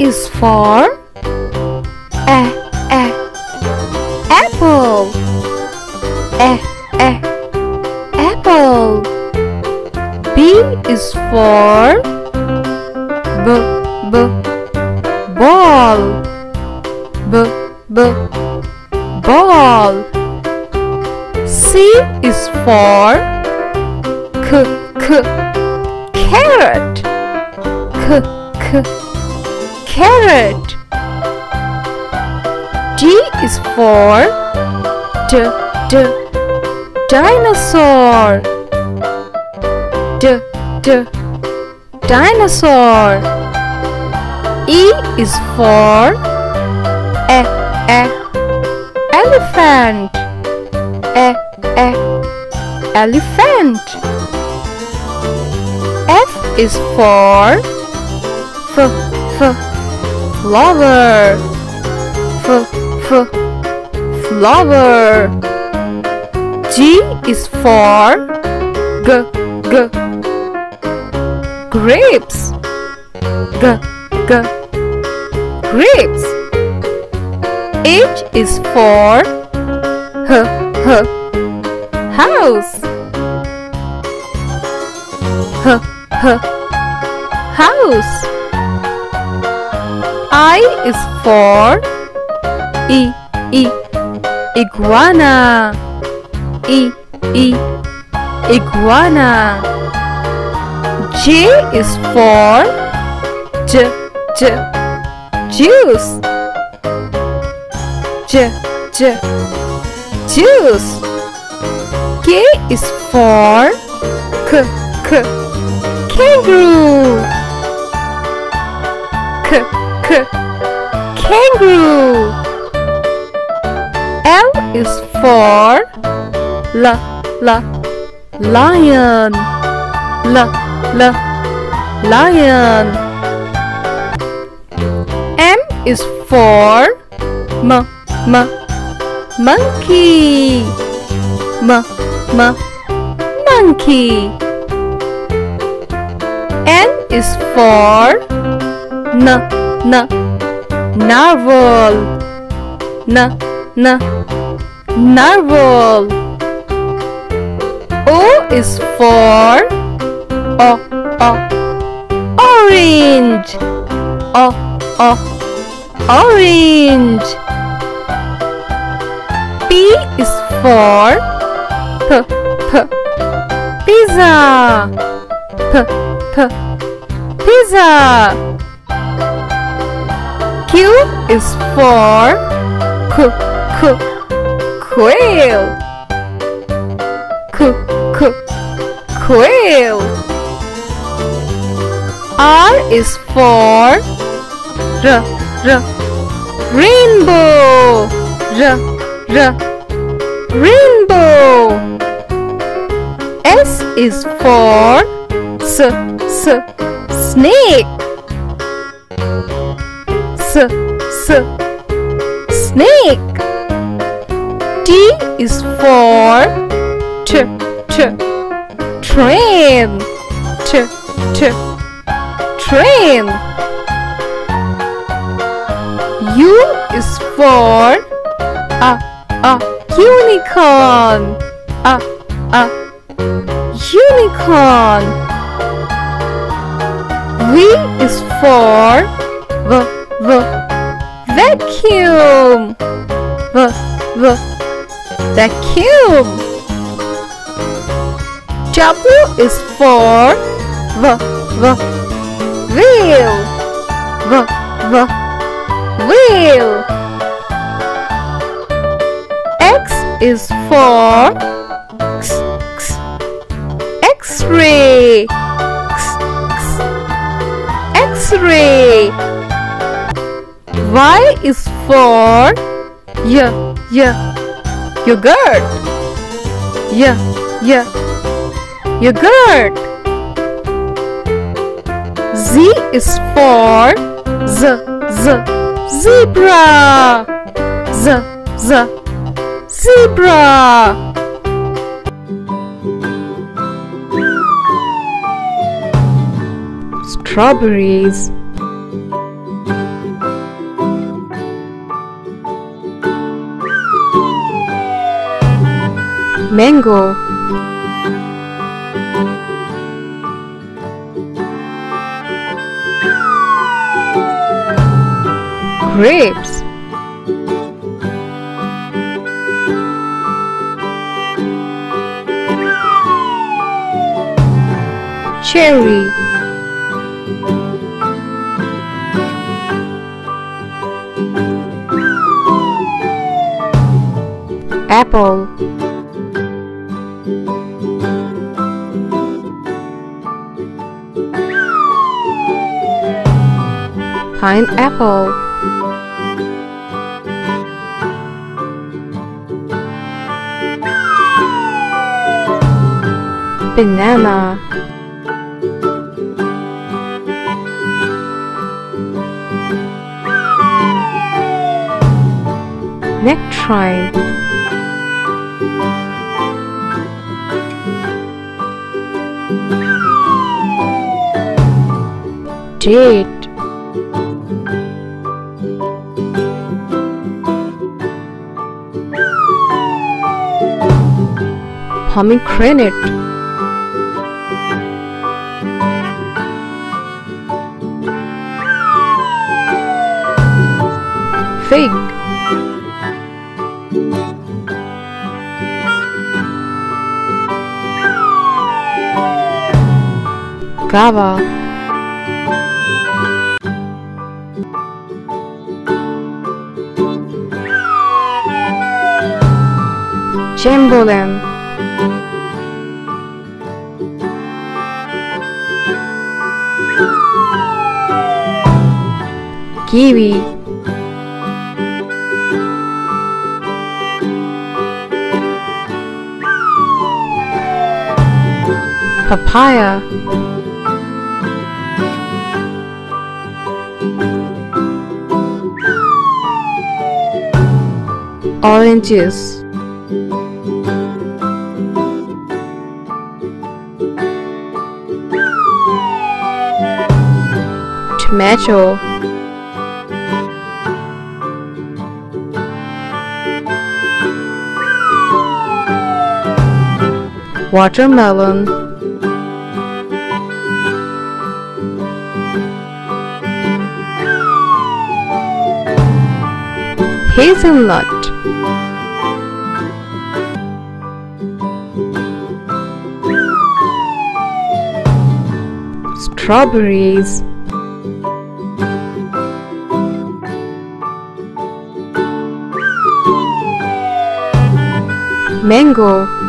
is for a a apple. A d d dinosaur. D d dinosaur. E is for e e elephant. E e elephant. F is for f f flower f f flower G is for g g. Grapes. G g. Grapes. H is for h h. House. H h. House. I is for e e iguana. E e iguana. J is for j j juice. J j juice. K is for k k kangaroo. K k kangaroo is for l l lion. l l lion. M is for m m monkey. m m monkey. N is for n n narwhal. n n narwhal. O is for o o. Orange. O o. Orange. P is for p p. Pizza. P p. Pizza. Q is for k k quail k k quail R is for r r. Rainbow. R r. Rainbow. S is for s s. Snake. S s. Snake T is for t t train. T t train. U is for a a unicorn. A a unicorn. V is for v v vacuum. V v vacuum W is for v v wheel. V v wheel. X is for x, x, X-ray. X, x, X-ray. Y is for y, y, yogurt y, y, yogurt Z is for z, z, zebra. Z, z, zebra. Strawberries mango. Grapes. Cherry. Apple pineapple banana. Nectarine date pomegranate fig guava jambalaya kiwi. Papaya. Oranges tomato watermelon. Hazelnut. Strawberries. Mango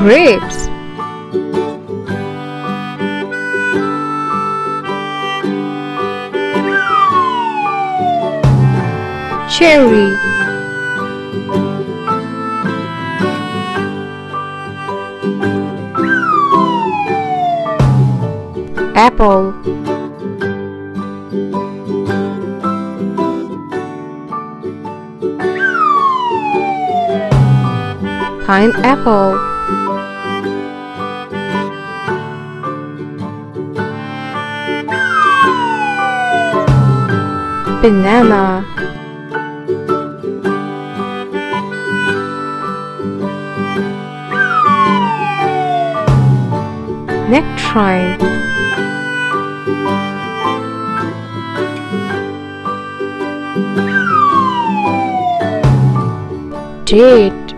grapes. Cherry. Apple. Pineapple banana nectarine date.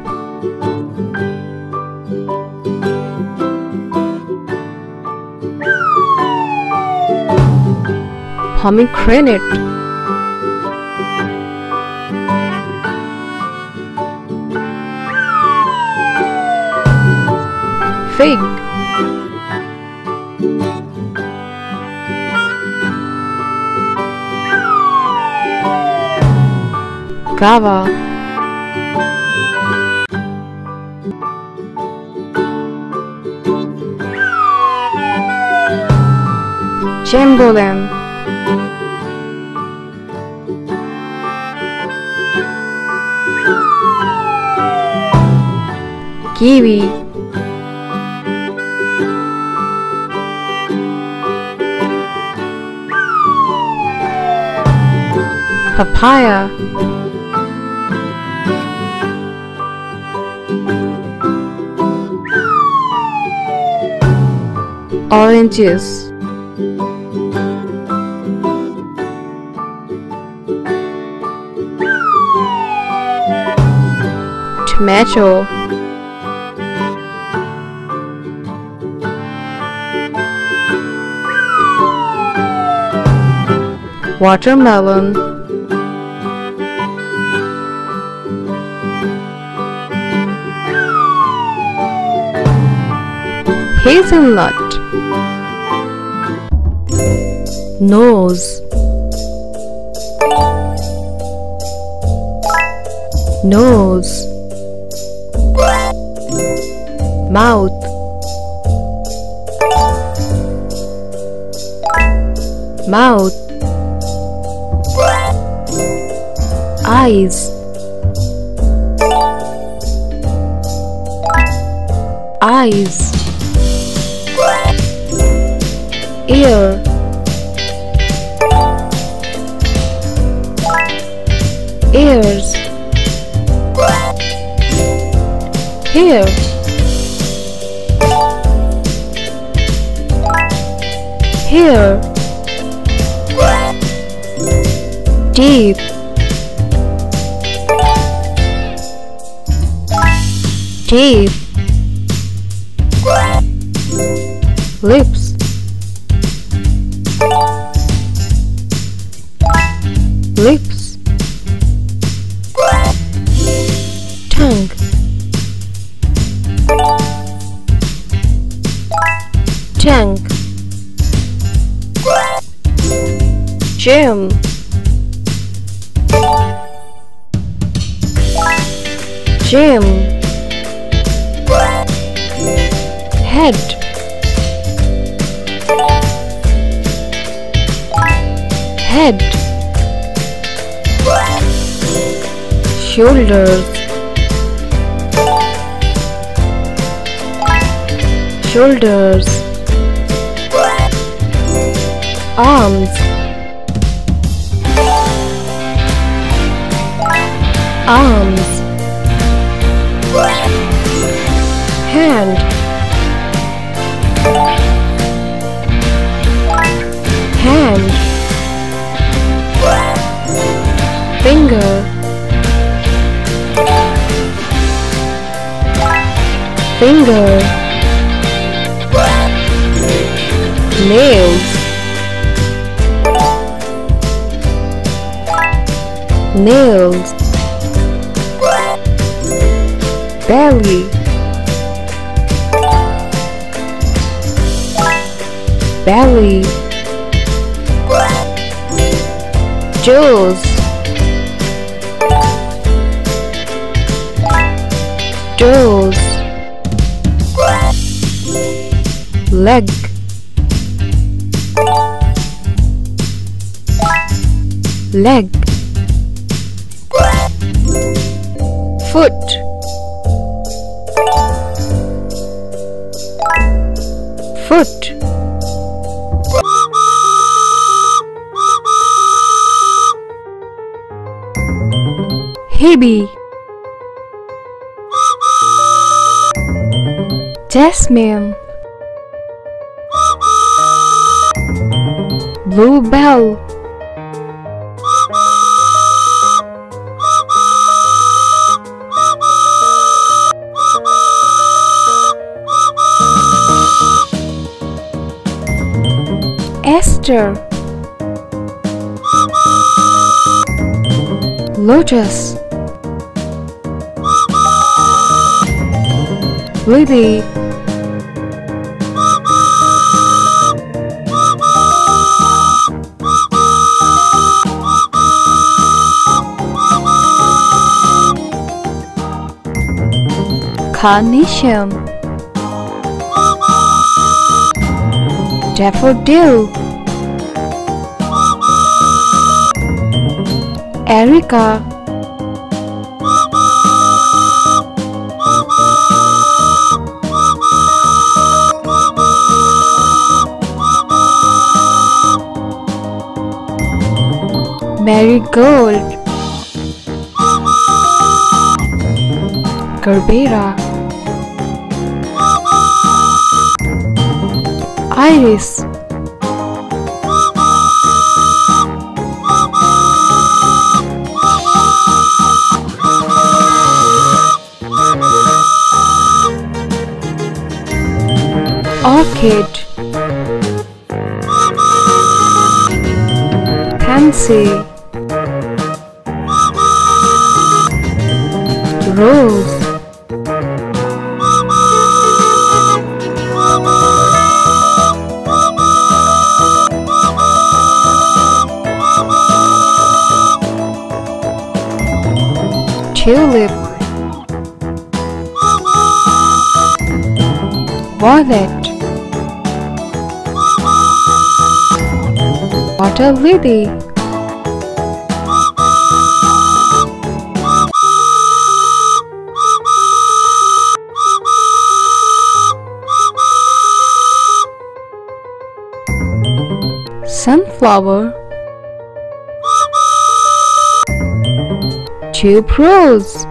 Pomegranate fig guava jambalaya kiwi papaya. Oranges tomato. Watermelon hazelnut. Nose. Nose. Mouth. Mouth. Eyes. Eyes ear. Ears. Hair hair teeth lips lips head shoulders shoulders arms arms hand finger finger nails. Nails. Belly. Belly. Jaws jaws. Leg. Leg. Foot. Foot. Hebe Jasmine Bluebell Aster. Lotus. Lily Carnation Daffodil. Erica. Marigold. Gerbera Iris Orchid. Pansy Tulip Violet Water lily Sunflower Tuberose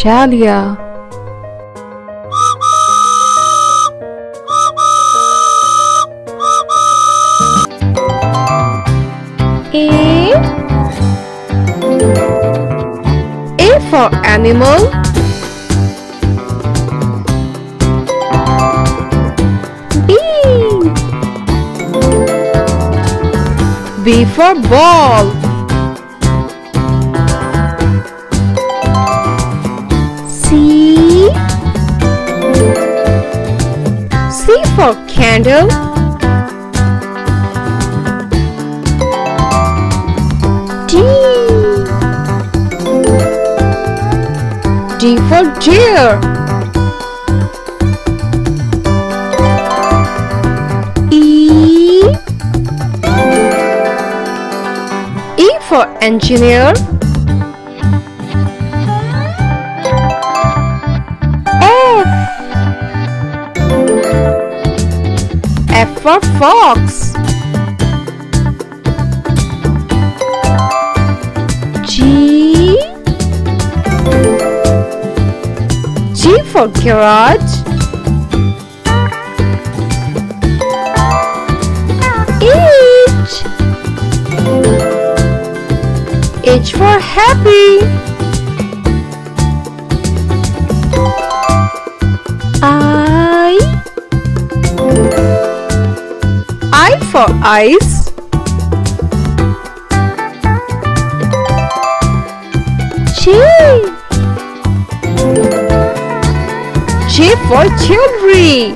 Dahlia A B for ball. C. C for candle. D. D for deer engineer. F. F for fox. G. G for garage H for happy. I. I for ice. J J for jewelry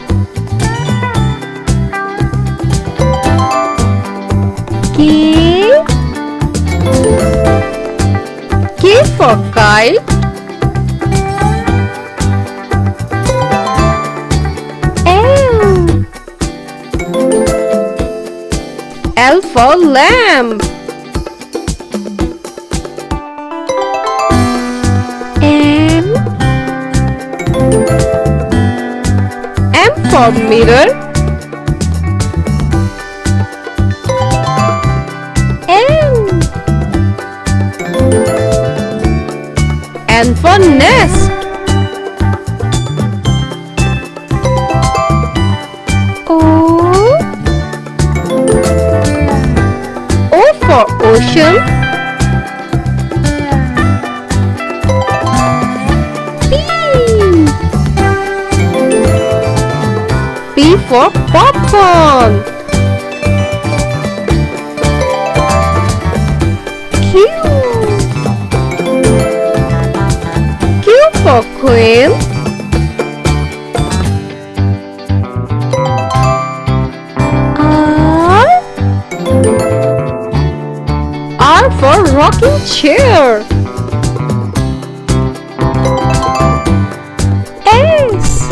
K L for lamb. M. M for mirror. N for nest P. P for popcorn. Q. Q for queen rocking chair S.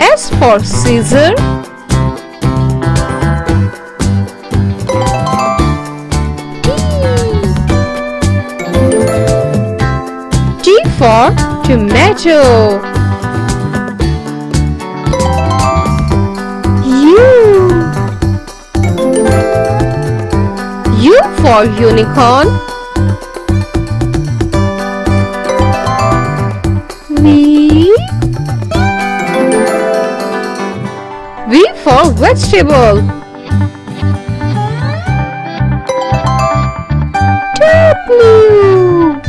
S for scissor. T. T for tomato for unicorn. V. V for vegetable. W.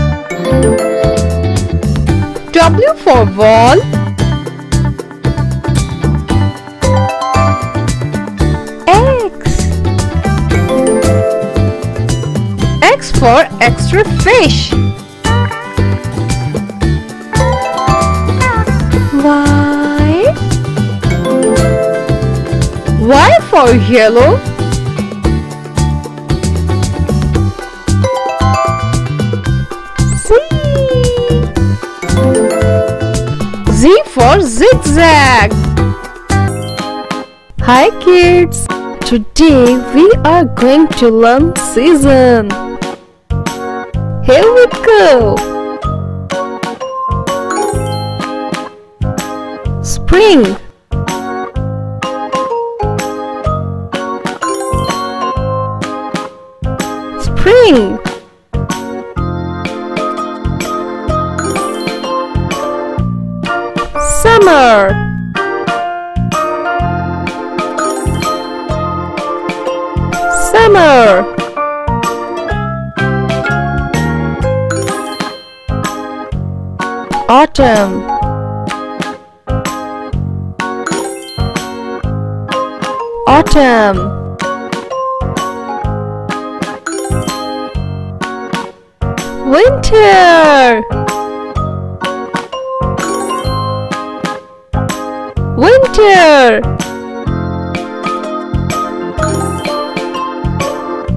W for wall. Extra fish. Y. Y for yellow. Z. Z for zigzag. Hi kids. Today we are going to learn season. Here we go. Spring. Spring. Summer. Summer. Autumn. Autumn. Winter. Winter.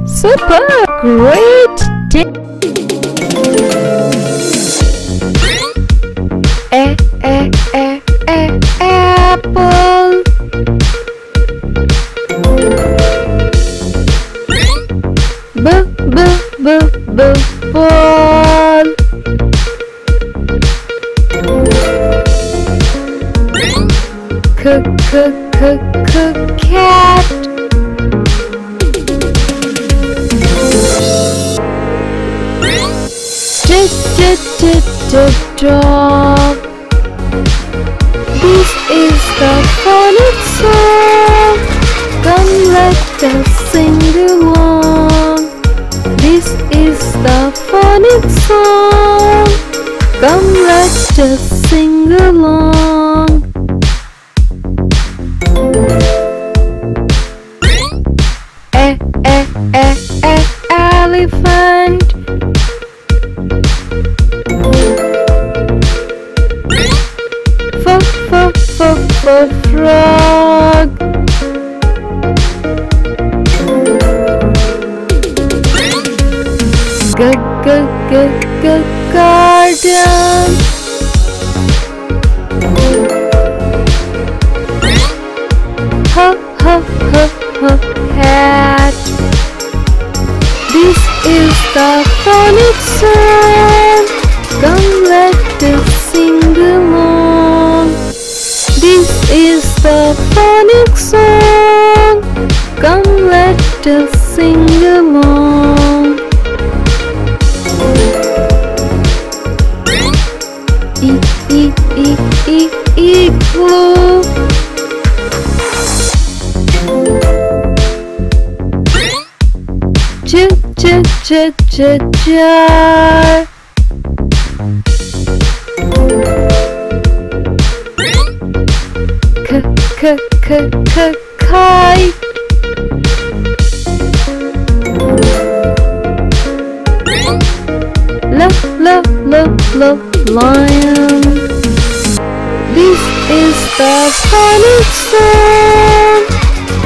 Super great day. J j jar. K k k k kite. L l l l lion. This is the phonic song.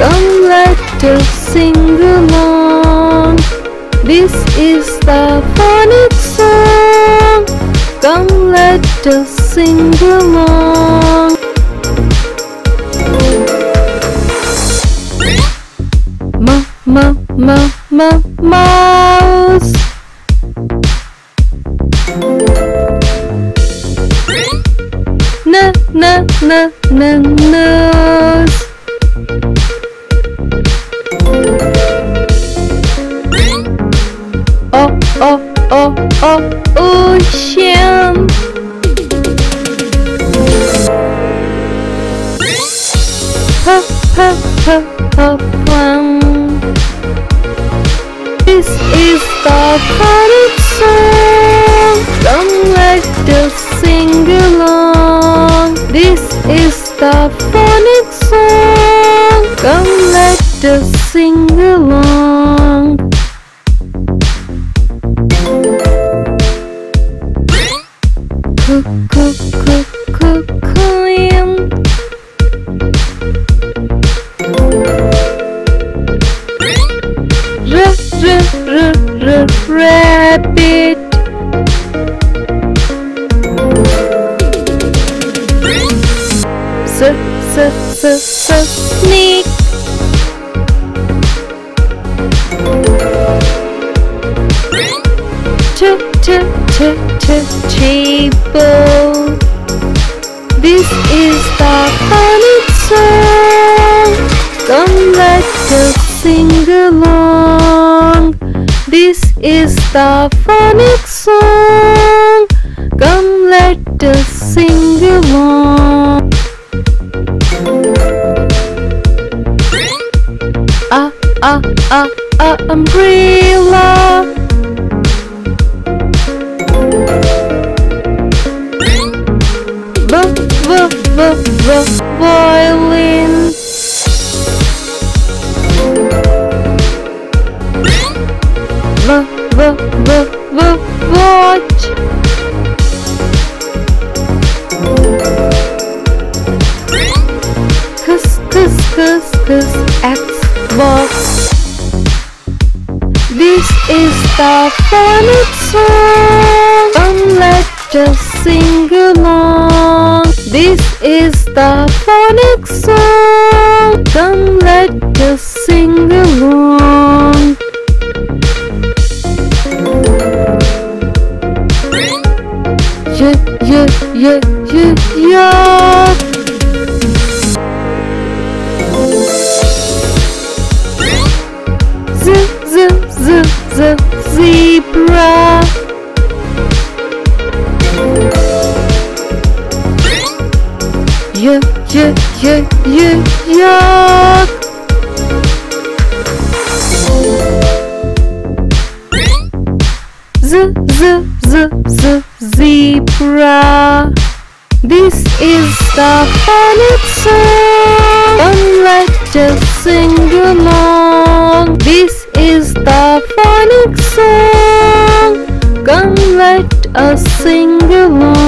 Come let us sing along. This is the phonic song. Come let us sing along. M m m m mouse. Cook, cook, cook, cook, sing along. This is the phonic song. Come let us sing along. Ah, ah, ah, ah, umbrella. V, v, v, v, violin. Cus, cus, Xbox. This is the phonic song. Come let us sing along. This is the phonic song. Come let us sing along. Yeah, yeah, yeah, yeah, yeah. Zebra. Yeah, yeah, yeah, yeah, yeah. Z, z, z, z, zebra. This is the phonic song. Come let us sing along. let us sing along.